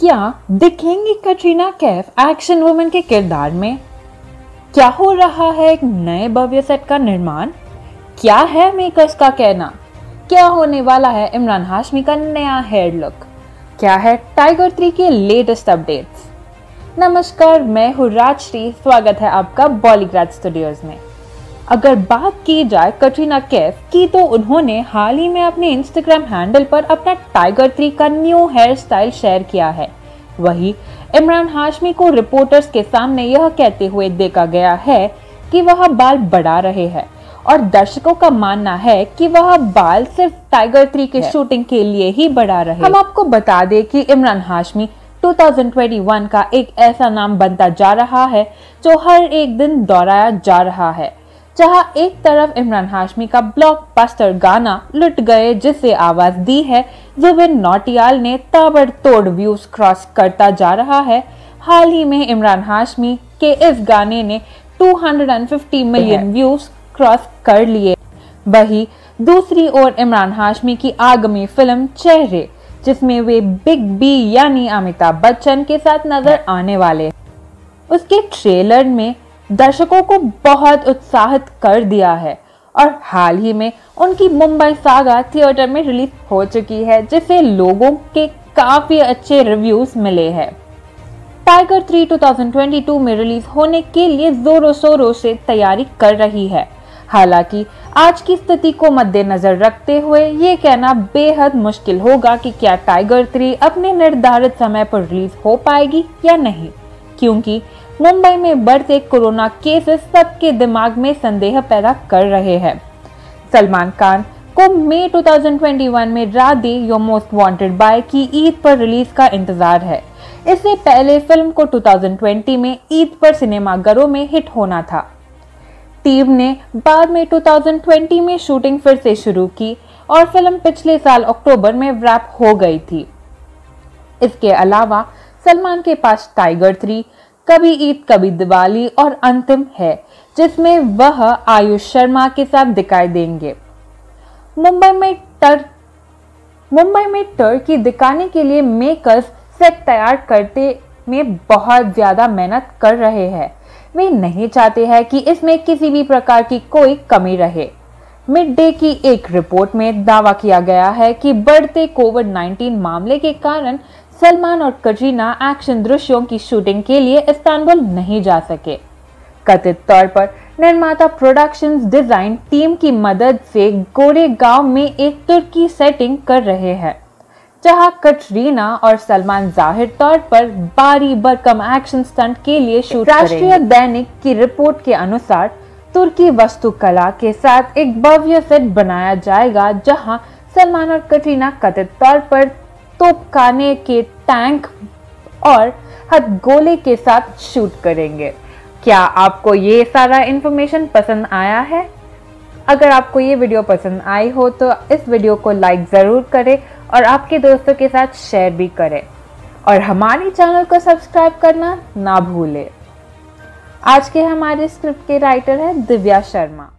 क्या दिखेंगी Katrina Kaif action woman के किरदार में? क्या हो रहा है एक नए भव्य सेट का निर्माण? क्या है मेकर्स का कहना? क्या होने वाला है इमरान हाशमी का नया हेयर लुक क्या है टाइगर थ्री के लेटेस्ट अपडेट्स नमस्कार, मैं हूँ राजश्री। स्वागत है आपका बॉलीग्राज स्टूडियोज में। अगर बात की जाए कटरीना कैफ की तो उन्होंने हाल ही में अपने इंस्टाग्राम हैंडल पर अपना टाइगर थ्री का न्यू हेयर स्टाइल शेयर किया है। वही इमरान हाशमी को रिपोर्टर्स के सामने यह कहते हुए देखा गया है कि वह बाल बढ़ा रहे हैं और दर्शकों का मानना है कि वह बाल सिर्फ़ टाइगर थ्री के शूटिंग के लिए ही बढ़ा रहे हम आपको बता दें कि इमरान हाशमी 2021 का एक ऐसा नाम बनता जा रहा है जो हर एक दिन दोहराया जा रहा है। जहाँ एक तरफ़ इमरान हाशमी का ब्लॉकबस्टर गाना लुट गए जिसे आवाज़ दी है जुबिन नौटियाल ने ताबड़तोड़ व्यूज़ क्रॉस करता जा रहा है। हाल ही में इमरान हाशमी के इस गाने ने 250 मिलियन व्यूज़ क्रॉस कर लिए। वही दूसरी ओर इमरान हाशमी की आगामी फ़िल्म चेहरे जिसमें वे बिग बी यानी अमिताभ बच्चन के साथ नज़र आने वाले। उसके ट्रेलर में दर्शकों को बहुत उत्साहित कर दिया है और हाल ही में उनकी मुंबई सागा थिएटर में रिलीज़ हो चुकी है, जिसे लोगों के काफ़ी अच्छे रिव्यूज़ मिले हैं। टाइगर 3 2022 में रिलीज़ होने के लिए जोरों शोरों से तैयारी कर रही है। हालाँकि आज की स्थिति को मद्देनजर रखते हुए ये कहना बेहद मुश्किल होगा कि क्या टाइगर 3 अपने निर्धारित समय पर रिलीज़ हो पाएगी या नहीं, क्योंकि मुंबई में बढ़ते कोरोना केसेस सबके दिमाग में संदेह पैदा कर रहे हैं। सलमान खान को मई 2021 में Radhe your most wanted Bhai की ईद पर रिलीज़ का इंतज़ार है। इससे पहले फ़िल्म को 2020 में ईद पर सिनेमाघरों में हिट होना था। टीम ने बाद में 2020 में शूटिंग फिर से शुरू की और फ़िल्म पिछले साल अक्टूबर में रैप हो गई थी। इसके अलावा सलमान के पास टाइगर थ्री कभी ईद, कभी दिवाली और अंतिम है, जिसमें वह आयुष शर्मा के साथ दिखाई देंगे। मुंबई में टर, मुंबई में टर्की दिखाने के लिए मेकर्स सेट तैयार करते में बहुत ज़्यादा मेहनत कर रहे हैं। वे नहीं चाहते हैं कि इसमें किसी भी प्रकार की कोई कमी रहे। मिड डे की एक रिपोर्ट में दावा किया गया है कि बढ़ते कोविड 19 मामले के कारण सलमान और कटरीना एक्शन दृश्यों की शूटिंग के लिए इस्तानबुल नहीं जा सके। कथित तौर पर निर्माता प्रोडक्शंस डिज़ाइन टीम की मदद से गोरे गाँव में एक तुर्की सेटिंग कर रहे हैं, जहाँ कटरीना और सलमान ज़ाहिर तौर पर बारी बरकम एक्शन स्टंट के लिए शूट राष्ट्रीय दैनिक की रिपोर्ट के अनुसार तुर्की वस्तुकला के साथ एक भव्य सेट बनाया जाएगा, जहाँ सलमान और कटरीना कथित तौर पर तोपखाने के टैंक और हथगोले के साथ शूट करेंगे। क्या आपको ये सारा इन्फॉर्मेशन पसंद आया है? अगर आपको ये वीडियो पसंद आई हो तो इस वीडियो को लाइक ज़रूर करें और आपके दोस्तों के साथ शेयर भी करें। और हमारे चैनल को सब्सक्राइब करना ना भूलें। आज के हमारे स्क्रिप्ट के राइटर है दिव्या शर्मा।